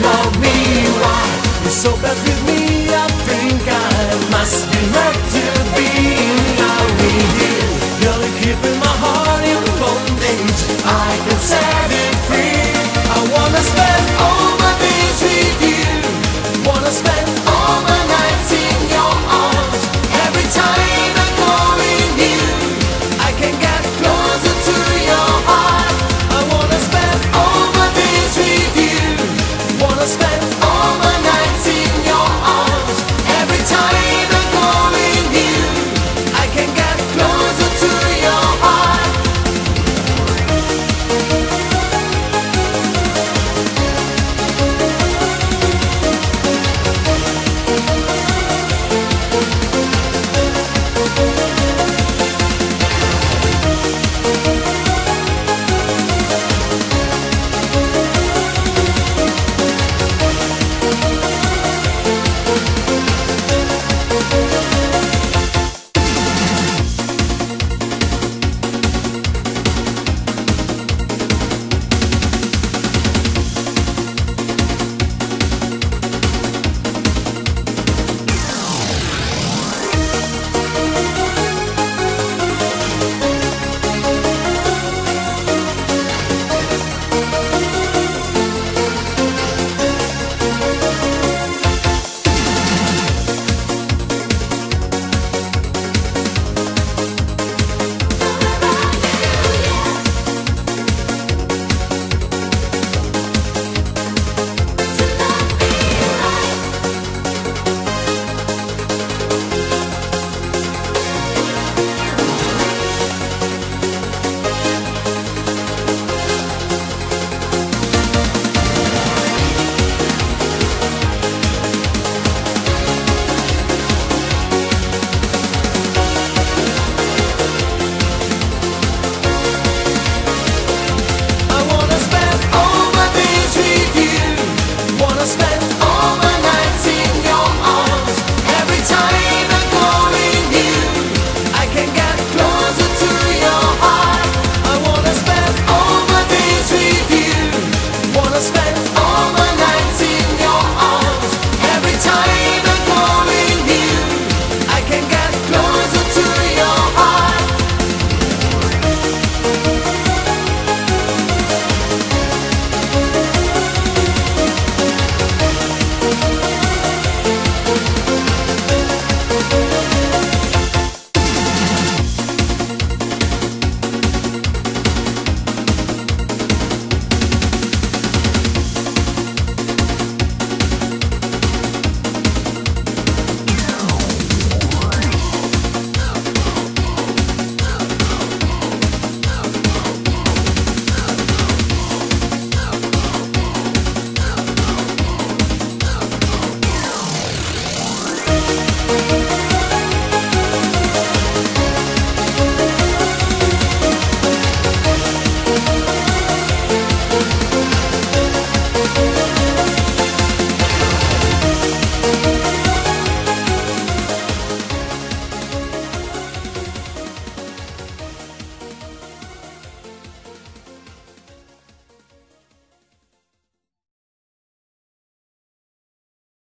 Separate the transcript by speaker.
Speaker 1: love.